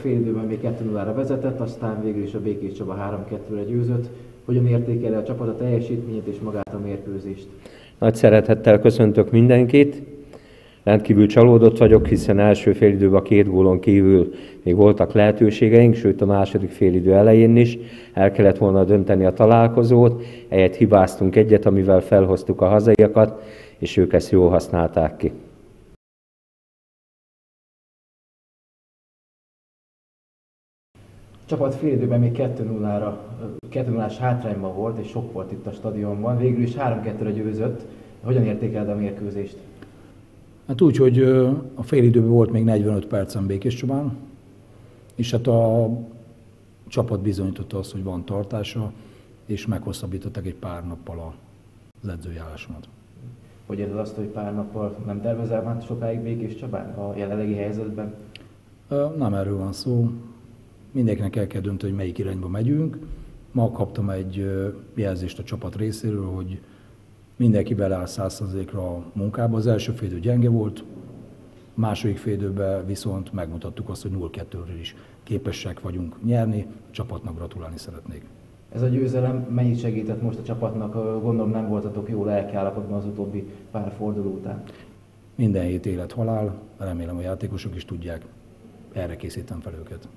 fél időben még 2 0 vezetett, aztán végül is a Békés Csaba 3-2-re győzött. Hogyan értékelje a csapat a teljesítményét és magát a mérkőzést? Nagy szeretettel köszöntök mindenkit. Rendkívül csalódott vagyok, hiszen első félidőben a két gólon kívül még voltak lehetőségeink, sőt a második félidő elején is el kellett volna dönteni a találkozót, egyet hibáztunk egyet, amivel felhoztuk a hazaiakat, és ők ezt jól használták ki. Csapat fél időben még 2-0-ra, 2 hátrányban volt, és sok volt itt a stadionban. Végül is 3-2-re győzött. Hogyan értékeled a mérkőzést? Hát úgy, hogy a fél időben volt még 45 percen Békés Csabán, és hát a csapat bizonyította azt, hogy van tartása, és meghosszabbítottak egy pár nappal az edzői állásomat. Hogy érzed azt, hogy pár nappal nem tervezel már sokáig Békés Csabán a jelenlegi helyzetben? Nem erről van szó. Mindenkinek el kell dönteni, hogy melyik irányba megyünk. Ma kaptam egy jelzést a csapat részéről, hogy mindenki beleáll 100%-ra a munkába. Az első félidő gyenge volt, második félidőben viszont megmutattuk azt, hogy 0-2-ről is képesek vagyunk nyerni. A csapatnak gratulálni szeretnék. Ez a győzelem mennyit segített most a csapatnak? Gondolom nem voltatok jó lelkiállapotban az utóbbi pár forduló után. Minden hét élet halál, remélem a játékosok is tudják, erre készítem fel őket.